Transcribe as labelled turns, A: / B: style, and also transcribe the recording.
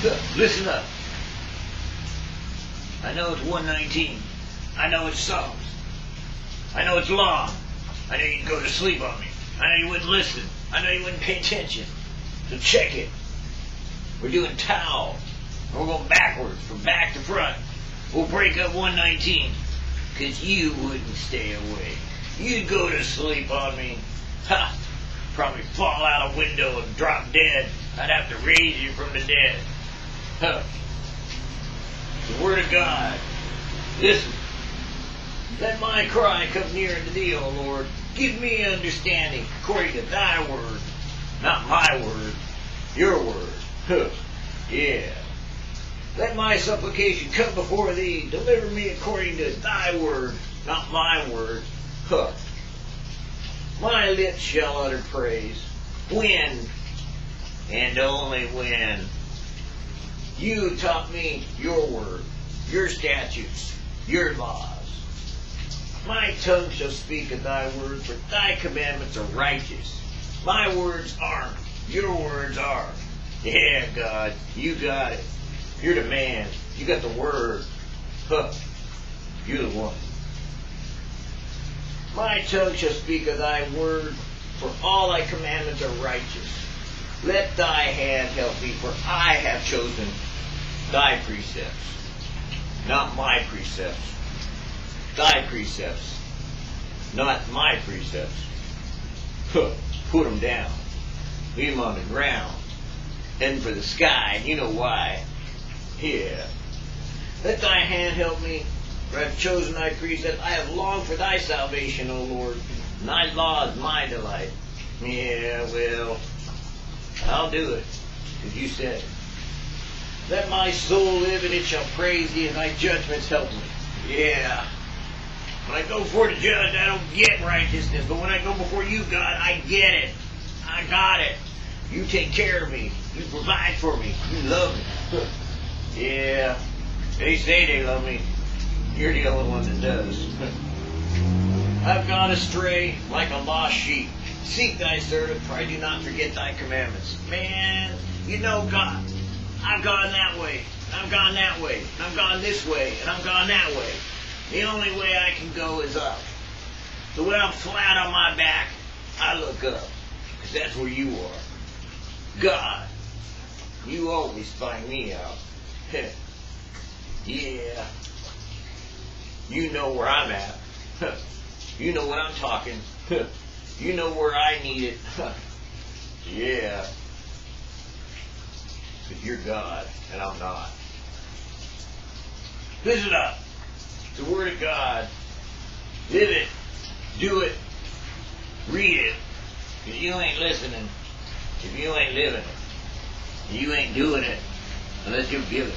A: Listen up. I know it's 119. I know it's Psalms. I know it's long. I know you'd go to sleep on me. I know you wouldn't listen. I know you wouldn't pay attention. So check it. We're doing Tau. We're going backwards, from back to front. We'll break up 119. Because you wouldn't stay awake. You'd go to sleep on me. Ha! Probably fall out a window and drop dead. I'd have to raise you from the dead. The Word of God. Listen. Let my cry come near unto thee, O Lord. Give me understanding according to thy word. Not my word. Your word. Yeah. Let my supplication come before thee. Deliver me according to thy word, not my word. Huh. My lips shall utter praise. When, and only when, you taught me your word, your statutes, your laws. My tongue shall speak of thy word, for thy commandments are righteous. My words aren't, your words are. Yeah, God, you got it. You're the man. You got the word. Huh. You're the one. My tongue shall speak of thy word, for all thy commandments are righteous. Let thy hand help me, for I have chosen thy precepts, not my precepts. Thy precepts, not my precepts. Huh. Put them down. Leave them on the ground. Heading for the sky, you know why. Yeah. Let thy hand help me, for I have chosen thy precepts. I have longed for thy salvation, O Lord. Thy law is my delight. Yeah, well, I'll do it, because you said it. Let my soul live, and it shall praise thee, and thy judgments help me. Yeah. When I go before the judge, I don't get righteousness, but when I go before you, God, I get it. I got it. You take care of me. You provide for me. You love me. Yeah, they say they love me. You're the only one that does. I've gone astray like a lost sheep. Seek thy servant, for I do not forget thy commandments. Man, you know God. I've gone that way. I've gone that way. I've gone this way. And I've gone that way. The only way I can go is up. So when I'm flat on my back, I look up. Because that's where you are. God, you always find me out. yeah. You know where I'm at. you know what I'm talking. you know where I need it. yeah. Because you're God, and I'm not. Listen up. The Word of God. Live it. Do it. Read it. Because you ain't listening. If you ain't living it. You ain't doing it unless you give it.